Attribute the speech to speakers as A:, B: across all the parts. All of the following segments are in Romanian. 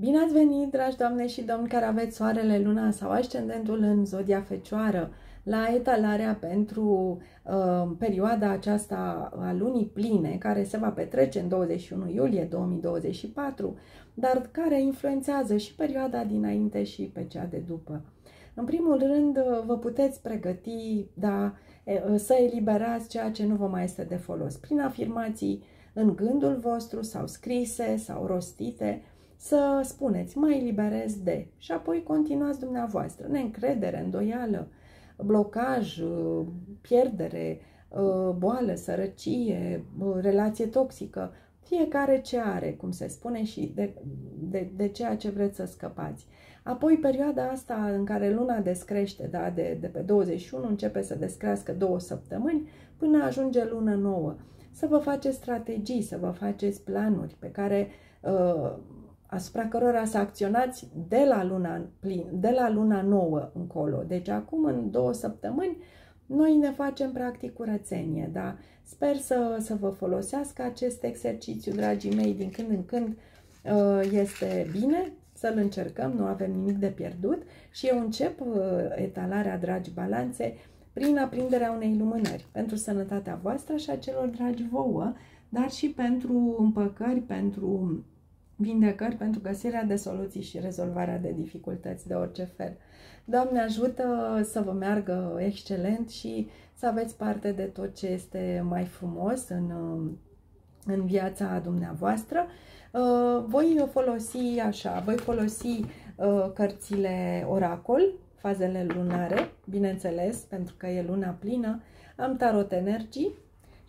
A: Bine ați venit, dragi doamne și domni care aveți soarele, luna sau ascendentul în zodia fecioară la etalarea pentru uh, perioada aceasta a lunii pline, care se va petrece în 21 iulie 2024, dar care influențează și perioada dinainte și pe cea de după. În primul rând, uh, vă puteți pregăti da, uh, să eliberați ceea ce nu vă mai este de folos prin afirmații în gândul vostru sau scrise sau rostite, să spuneți, mă eliberez de și apoi continuați dumneavoastră, neîncredere, îndoială, blocaj, uh, pierdere, boală, sărăcie, relație toxică, fiecare ce are, cum se spune, și de, de, de ceea ce vreți să scăpați. Apoi, perioada asta în care luna descrește, da, de, de pe 21, începe să descrească două săptămâni până ajunge luna nouă. Să vă faceți strategii, să vă faceți planuri pe care, uh, asupra cărora să acționați de la, luna plin, de la luna nouă încolo. Deci acum, în două săptămâni, noi ne facem practic curățenie, da? Sper să, să vă folosească acest exercițiu, dragii mei, din când în când uh, este bine să-l încercăm, nu avem nimic de pierdut și eu încep uh, etalarea, dragi balanțe, prin aprinderea unei lumânări pentru sănătatea voastră și a celor dragi vouă, dar și pentru împăcări, pentru vindecări, pentru găsirea de soluții și rezolvarea de dificultăți de orice fel. Doamne ajută să vă meargă excelent și să aveți parte de tot ce este mai frumos în, în viața dumneavoastră. Uh, voi folosi așa, voi folosi uh, cărțile Oracol, fazele lunare, bineînțeles, pentru că e luna plină, am Tarot Energy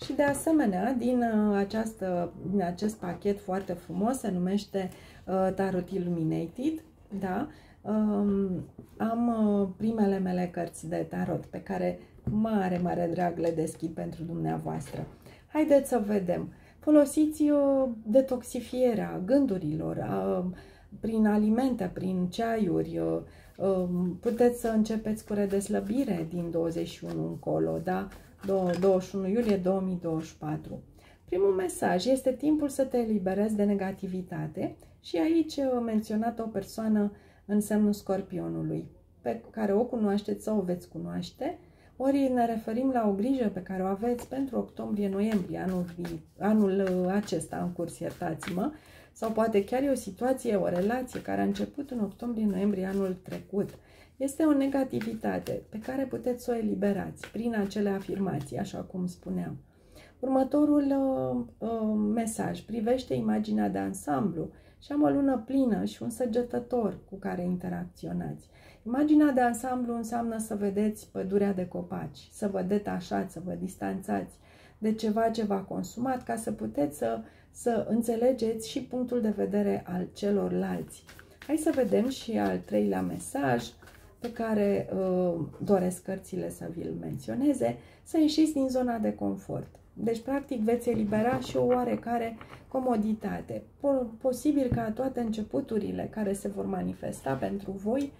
A: și de asemenea, din, uh, această, din acest pachet foarte frumos, se numește Tarot Illuminated, da? Um, am primele mele cărți de tarot pe care mare, mare drag le deschid pentru dumneavoastră. Haideți să vedem. Folosiți uh, detoxifierea gândurilor prin alimente, prin ceaiuri. Uh, um, puteți să începeți cu redeslăbire din 21 încolo, da? 21 iulie 2024. Primul mesaj este timpul să te eliberezi de negativitate și aici uh, menționat o persoană în semnul scorpionului, pe care o cunoașteți sau o veți cunoaște, ori ne referim la o grijă pe care o aveți pentru octombrie-noiembrie anul, anul uh, acesta în curs, iertați-mă, sau poate chiar e o situație, o relație care a început în octombrie-noiembrie anul trecut. Este o negativitate pe care puteți să o eliberați prin acele afirmații, așa cum spuneam. Următorul uh, uh, mesaj privește imaginea de ansamblu și am o lună plină și un săgetător cu care interacționați. Imaginea de ansamblu înseamnă să vedeți pădurea de copaci, să vă detașați, să vă distanțați de ceva ce v-a consumat ca să puteți să, să înțelegeți și punctul de vedere al celorlalți. Hai să vedem și al treilea mesaj pe care uh, doresc cărțile să vi-l menționeze, să ieșiți din zona de confort. Deci, practic, veți elibera și o oarecare comoditate. Posibil ca toate începuturile care se vor manifesta pentru voi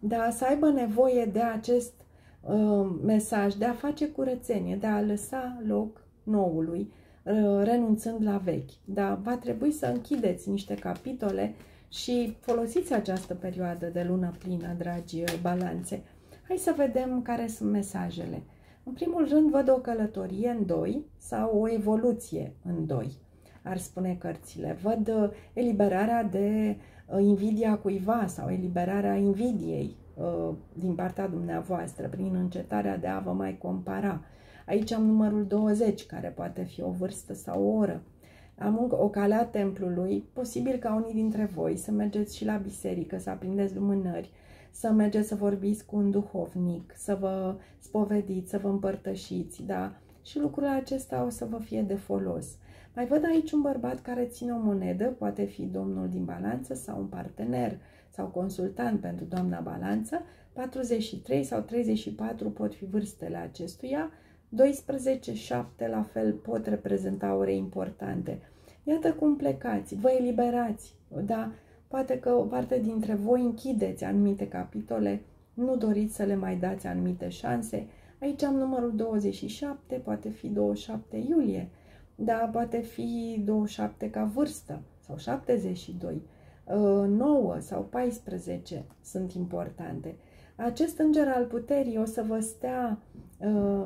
A: da, să aibă nevoie de acest uh, mesaj, de a face curățenie, de a lăsa loc noului, uh, renunțând la vechi. Da, va trebui să închideți niște capitole și folosiți această perioadă de lună plină, dragi uh, balanțe. Hai să vedem care sunt mesajele. În primul rând, văd o călătorie în doi sau o evoluție în doi, ar spune cărțile. Văd uh, eliberarea de Uh, invidia cuiva sau eliberarea invidiei uh, din partea dumneavoastră prin încetarea de a vă mai compara. Aici am numărul 20, care poate fi o vârstă sau o oră. Am o calea templului, posibil ca unii dintre voi să mergeți și la biserică, să aprindeți lumânări, să mergeți să vorbiți cu un duhovnic, să vă spovediți, să vă împărtășiți, da? Și lucrurile acestea o să vă fie de folos. Mai văd aici un bărbat care ține o monedă, poate fi domnul din balanță sau un partener sau consultant pentru doamna balanță. 43 sau 34 pot fi vârstele acestuia, 12, 7 la fel pot reprezenta ore importante. Iată cum plecați, vă eliberați, da? Poate că o parte dintre voi închideți anumite capitole, nu doriți să le mai dați anumite șanse. Aici am numărul 27, poate fi 27 iulie, da, poate fi 27 ca vârstă sau 72. 9 sau 14 sunt importante. Acest înger al puterii o să vă stea,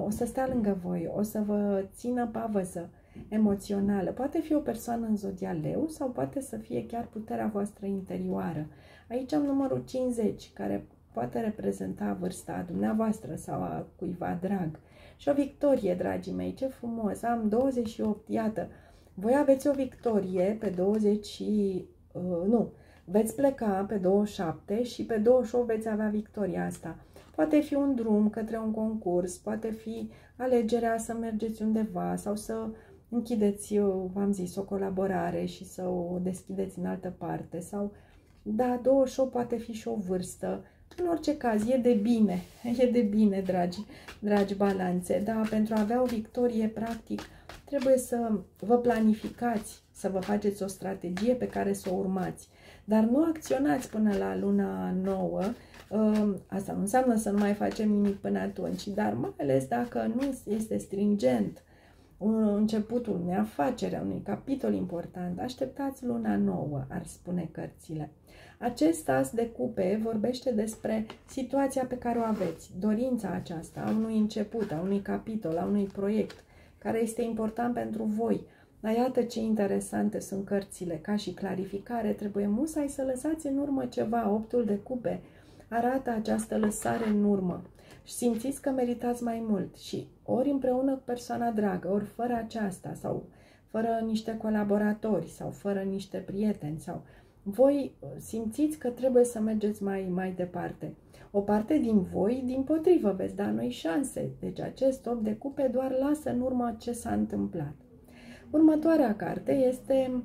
A: o să stea lângă voi, o să vă țină pavăză emoțională. Poate fi o persoană în zodia leu sau poate să fie chiar puterea voastră interioară. Aici am numărul 50, care poate reprezenta vârsta dumneavoastră sau a cuiva drag. Și o victorie, dragii mei, ce frumos! Am 28, iată, voi aveți o victorie pe 20 uh, nu, veți pleca pe 27 și pe 28 veți avea victoria asta. Poate fi un drum către un concurs, poate fi alegerea să mergeți undeva sau să închideți, v-am zis, o colaborare și să o deschideți în altă parte sau, da, 28 poate fi și o vârstă. În orice caz, e de bine, e de bine, dragi, dragi balanțe, da, pentru a avea o victorie, practic, trebuie să vă planificați, să vă faceți o strategie pe care să o urmați, dar nu acționați până la luna nouă, ă, Asta nu înseamnă să nu mai facem nimic până atunci, dar mai ales dacă nu este stringent începutul unei afaceri, a unui capitol important, așteptați luna nouă, ar spune cărțile. Acest as de cupe vorbește despre situația pe care o aveți, dorința aceasta, a unui început, a unui capitol, a unui proiect, care este important pentru voi. Dar iată ce interesante sunt cărțile, ca și clarificare, trebuie musai să lăsați în urmă ceva, optul de cupe, arată această lăsare în urmă și simțiți că meritați mai mult și ori împreună cu persoana dragă, ori fără aceasta sau fără niște colaboratori sau fără niște prieteni sau voi simțiți că trebuie să mergeți mai, mai departe. O parte din voi, din potrivă, veți da noi șanse. Deci acest op de cupe doar lasă în urmă ce s-a întâmplat. Următoarea carte este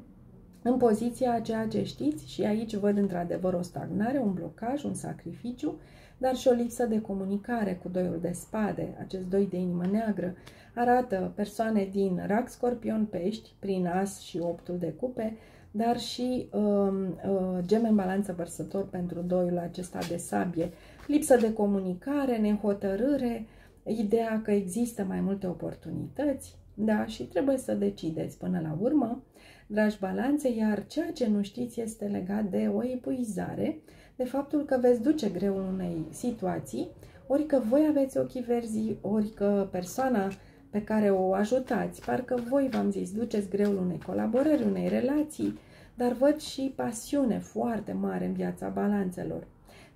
A: în poziția a ceea ce știți și aici văd într-adevăr o stagnare, un blocaj, un sacrificiu, dar și o lipsă de comunicare cu doiul de spade, acest doi de inimă neagră, arată persoane din rac, scorpion, pești, prin as și optul de cupe, dar și uh, uh, geme în balanță vărsător pentru doiul acesta de sabie. Lipsă de comunicare, nehotărâre, ideea că există mai multe oportunități, da, și trebuie să decideți până la urmă, dragi balanțe, iar ceea ce nu știți este legat de o epuizare, de faptul că veți duce greul unei situații, ori că voi aveți ochii verzi, ori că persoana pe care o ajutați, parcă voi, v-am zis, duceți greul unei colaborări, unei relații, dar văd și pasiune foarte mare în viața balanțelor.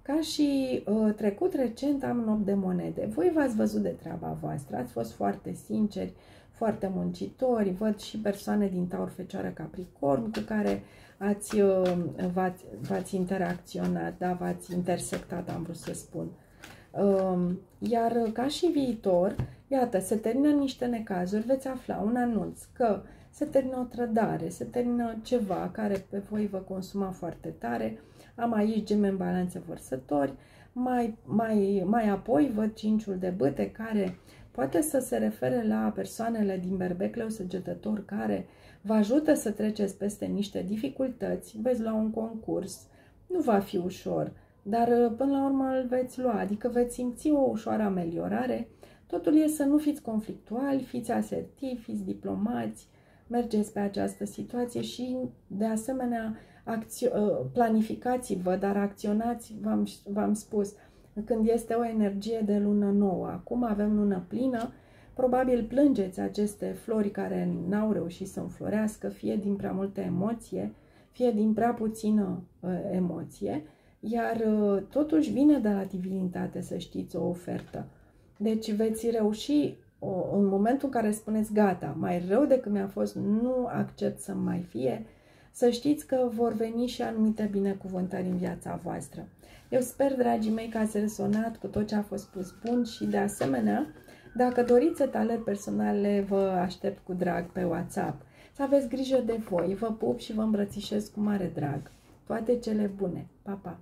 A: Ca și uh, trecut recent am un 8 de monede. Voi v-ați văzut de treaba voastră, ați fost foarte sinceri, foarte muncitori, văd și persoane din Taur, Fecioară, Capricorn cu care ați, uh, v-ați, v-ați interacționat, da, v-ați intersectat, am vrut să spun. Um, iar ca și viitor, iată, se termină niște necazuri, veți afla un anunț că se termină o trădare, se termină ceva care pe voi vă consuma foarte tare. Am aici geme în balanțe vărsători, mai, mai, mai apoi văd cinciul de băte care poate să se refere la persoanele din berbecleu săgetător care vă ajută să treceți peste niște dificultăți, veți lua un concurs, nu va fi ușor, dar până la urmă îl veți lua, adică veți simți o ușoară ameliorare. Totul e să nu fiți conflictuali, fiți asertivi, fiți diplomați, mergeți pe această situație și, de asemenea, planificați-vă, dar acționați, v-am spus, când este o energie de lună nouă. Acum avem lună plină, probabil plângeți aceste flori care n-au reușit să înflorească, fie din prea multă emoție, fie din prea puțină uh, emoție, iar uh, totuși vine de la divinitate, să știți, o ofertă. Deci veți reuși o, în momentul în care spuneți gata, mai rău decât mi-a fost, nu accept să mai fie, să știți că vor veni și anumite binecuvântări în viața voastră. Eu sper, dragii mei, că ați resonat cu tot ce a fost spus bun și, de asemenea, dacă doriți setale personale, vă aștept cu drag pe WhatsApp. Să aveți grijă de voi, vă pup și vă îmbrățișez cu mare drag. Toate cele bune! Pa, pa!